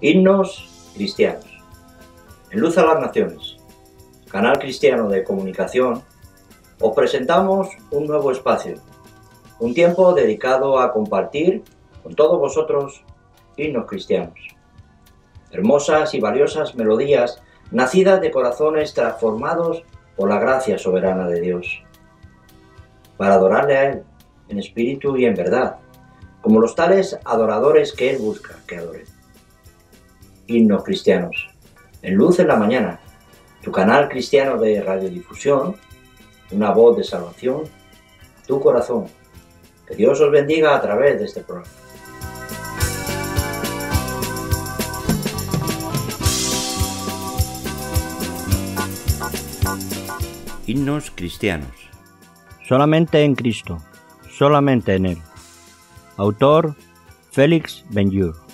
Himnos cristianos. En Luz a las Naciones, canal cristiano de comunicación, os presentamos un nuevo espacio, un tiempo dedicado a compartir con todos vosotros himnos cristianos. Hermosas y valiosas melodías nacidas de corazones transformados por la gracia soberana de Dios, para adorarle a Él en espíritu y en verdad, como los tales adoradores que Él busca que adoren. Himnos cristianos, en luz en la mañana, tu canal cristiano de radiodifusión, una voz de salvación, tu corazón. Que Dios os bendiga a través de este programa. Himnos cristianos. Solamente en Cristo, solamente en Él. Autor Félix Benjur.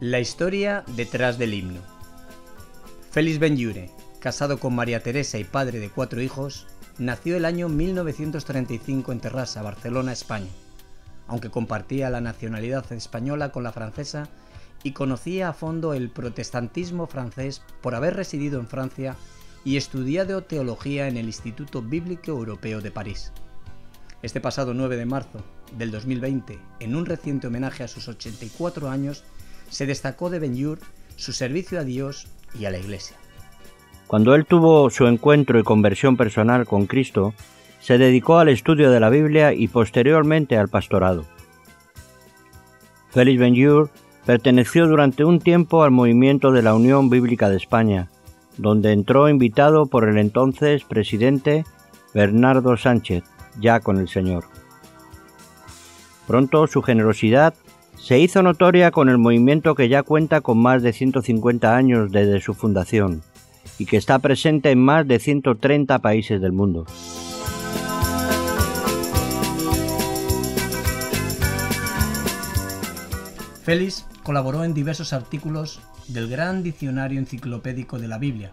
La historia detrás del himno. Félix Benjure, casado con María Teresa y padre de cuatro hijos, nació el año 1935 en Terrassa, Barcelona, España. Aunque compartía la nacionalidad española con la francesa, y conocía a fondo el protestantismo francés por haber residido en Francia y estudiado teología en el Instituto Bíblico Europeo de París. Este pasado 9 de marzo del 2020, en un reciente homenaje a sus 84 años, se destacó de Ben-Yur su servicio a Dios y a la Iglesia. Cuando él tuvo su encuentro y conversión personal con Cristo, se dedicó al estudio de la Biblia y posteriormente al pastorado. Félix Ben-Yur Perteneció durante un tiempo al movimiento de la Unión Bíblica de España, donde entró invitado por el entonces presidente Bernardo Sánchez, ya con el Señor. Pronto su generosidad se hizo notoria con el movimiento que ya cuenta con más de 150 años desde su fundación y que está presente en más de 130 países del mundo. Félix colaboró en diversos artículos del gran diccionario enciclopédico de la Biblia,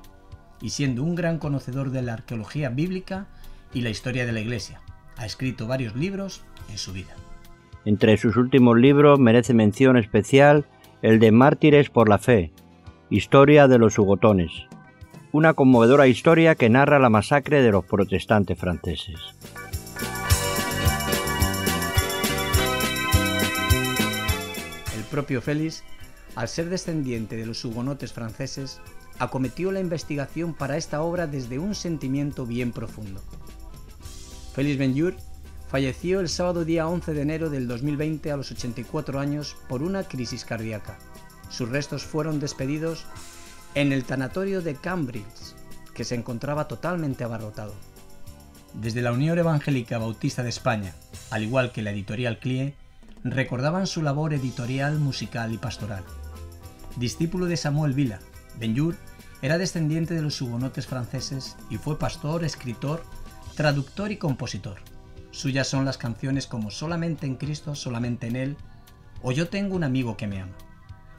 y siendo un gran conocedor de la arqueología bíblica y la historia de la Iglesia, ha escrito varios libros en su vida. Entre sus últimos libros merece mención especial el de Mártires por la Fe, Historia de los Hugotones, una conmovedora historia que narra la masacre de los protestantes franceses. propio Félix, al ser descendiente de los hugonotes franceses, acometió la investigación para esta obra desde un sentimiento bien profundo. Félix Benjur falleció el sábado día 11 de enero del 2020 a los 84 años por una crisis cardíaca. Sus restos fueron despedidos en el tanatorio de Cambridge, que se encontraba totalmente abarrotado. Desde la Unión Evangélica Bautista de España, al igual que la editorial CLIE, recordaban su labor editorial, musical y pastoral. Discípulo de Samuel Vila, Benjur era descendiente de los hugonotes franceses y fue pastor, escritor, traductor y compositor. Suyas son las canciones como Solamente en Cristo, solamente en Él o Yo tengo un amigo que me ama.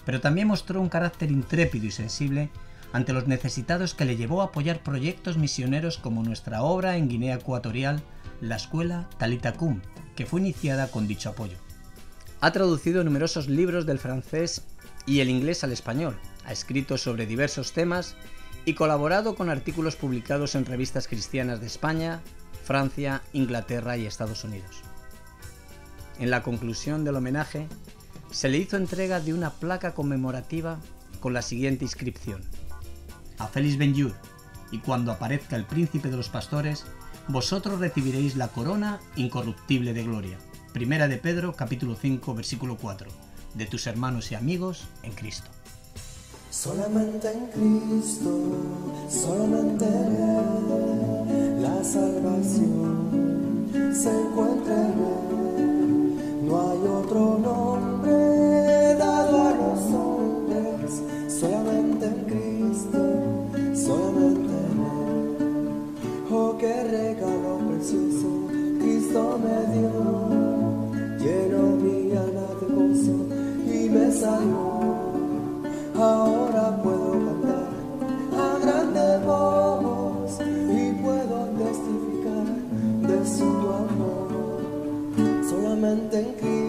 Pero también mostró un carácter intrépido y sensible ante los necesitados que le llevó a apoyar proyectos misioneros como nuestra obra en Guinea Ecuatorial, la escuela Talita Kum, que fue iniciada con dicho apoyo. Ha traducido numerosos libros del francés y el inglés al español, ha escrito sobre diversos temas y colaborado con artículos publicados en revistas cristianas de España, Francia, Inglaterra y Estados Unidos. En la conclusión del homenaje, se le hizo entrega de una placa conmemorativa con la siguiente inscripción. A Félix Benjur, y cuando aparezca el príncipe de los pastores, vosotros recibiréis la corona incorruptible de gloria. Primera de Pedro, capítulo 5, versículo 4. De tus hermanos y amigos en Cristo. Solamente en Cristo, solamente en salvación. Se encuentra solamente